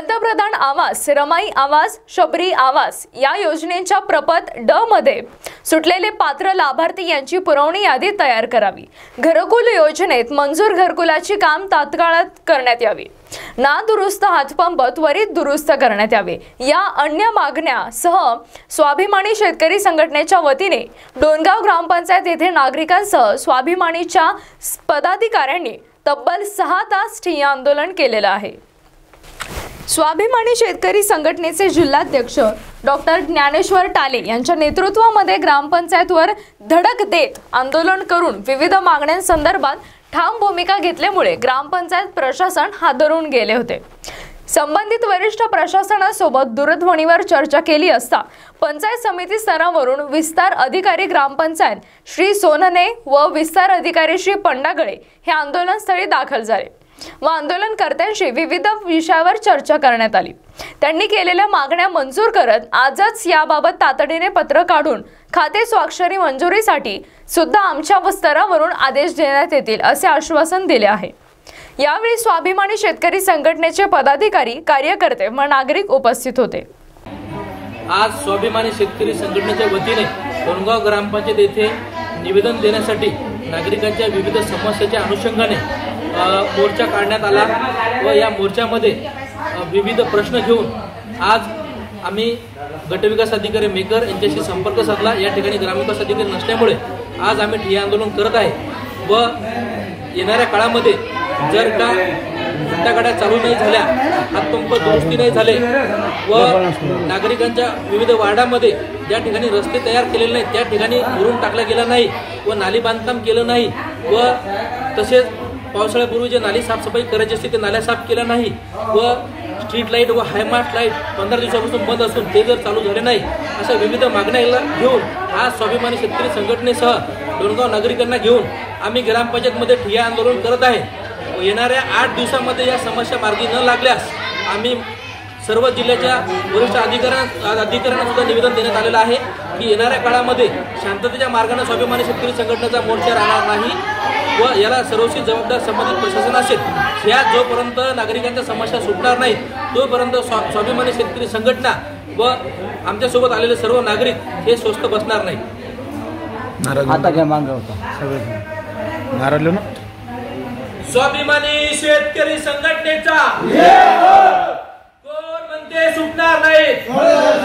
पंतप्रधान आवास रमाई आवास शबरी आवास या योजनेच्या प्रपत ड मध्ये सुटलेले पात्र लाभार्थी यांची पुरवणी यादी तयार करावी. घरकुल योजनेत मंजूर घरकुलाची काम तात्काळात करण्यात यावी. ना दुरुस्त हातपंप त्वरित दुरुस्त करण्यात यावे. या अन्य मागण्यासह स्वाभिमानी शेतकरी संघटनेच्या वतीने डोनगाव ग्रामपंचायत येथे नागरिकांसह स्वाभिमानीच्या पदाधिकाऱ्यांनी तब्बल सहा तास ठिय्या आंदोलन केलेलं आहे. स्वाभिमानी शेतकरी संघटनेचे जिल्हाध्यक्ष डॉक्टर ज्ञानेश्वर टाले यांच्या नेतृत्वामध्ये ग्रामपंचायतवर धडक देत आंदोलन करून विविध मागण्यांसंदर्भात ठाम भूमिका घेतल्यामुळे ग्रामपंचायत प्रशासन हादरून गेले होते. संबंधित वरिष्ठ प्रशासनासोबत दूरध्वनीवर चर्चा केली असता पंचायत समिती स्तरावरून विस्तार अधिकारी ग्रामपंचायत श्री सोनने व विस्तार अधिकारी श्री पंडागळे हे आंदोलनस्थळी दाखल झाले. व आंदोलनकर्त्यांशी विविध विषयावर चर्चा करण्यात आली. त्यांनी केलेल्या मागण्या मंजूर करत आजच याबाबत तातडीने पत्र काढून खाते स्वाक्षरी मंजुरीसाठी सुद्धा आमच्या स्तरावरून आदेश देण्यात येतील असे आश्वासन दिले आहे. यावेळी स्वाभिमानी शेतकरी संघटनेचे पदाधिकारी कार्यकर्ते व नागरिक उपस्थित होते. आज स्वाभिमानी शेतकरी संघटनेच्या वतीने कोणगाव ग्रामपंचायत येथे निवेदन देण्यासाठी नागरिकांच्या विविध समस्याच्या अनुषंगाने मोर्चा काढण्यात आला व या मोर्चामध्ये विविध प्रश्न घेऊन आज आम्ही गटविकास अधिकारी मेकर यांच्याशी संपर्क साधला. या ठिकाणी ग्रामविकास अधिकारी नसल्यामुळे आज आम्ही ठिय्या आंदोलन करत आहे व येणाऱ्या काळामध्ये जर का घंटागाड्या गाड्या चालू नाही झाल्या हातपंप दुरुस्ती नाही झाले व नागरिकांच्या विविध वार्डामध्ये ज्या ठिकाणी रस्ते तयार केलेले नाहीत त्या ठिकाणी भरून टाकला गेला नाही व नाली बांधकाम केलं नाही व तसेच पावसाळ्यापूर्वी जे नाली साफसफाई करायची असते ते नाल्या साफ केल्या नाही व स्ट्रीट लाइट व हायमार्ट लाइट पंधरा दिवसापासून बंद असून ते जर चालू झाले नाही अशा विविध मागण्या घेऊन आज स्वाभिमानी शेतकरी संघटनेसह दोनगाव नागरिकांना घेऊन आम्ही ग्रामपंचायतमध्ये ठिय्या आंदोलन करत आहे. व येणाऱ्या आठ दिवसामध्ये या समस्या मार्गी न लागल्यास आम्ही सर्व जिल्ह्याच्या वरिष्ठ अधिकाऱ्यांना अधिकाऱ्यांना सुद्धा निवेदन देण्यात आलेलं आहे की येणाऱ्या काळामध्ये शांततेच्या मार्गाने स्वाभिमानी शेतकरी संघटनेचा मोर्चा राहणार नाही व याला सर्वस्वी जबाबदार संबंधित प्रशासन असेल. ह्या जोपर्यंत नागरिकांच्या समस्या सुटणार नाहीत तोपर्यंत स्वा स्वाभिमानी शेतकरी संघटना व आमच्यासोबत आलेले सर्व नागरिक हे स्वस्त बसणार नाहीत. आता काय मागं होता. सगळे नाराज ना स्वाभिमानी शेतकरी संघटनेचा. म्हणते सुटणार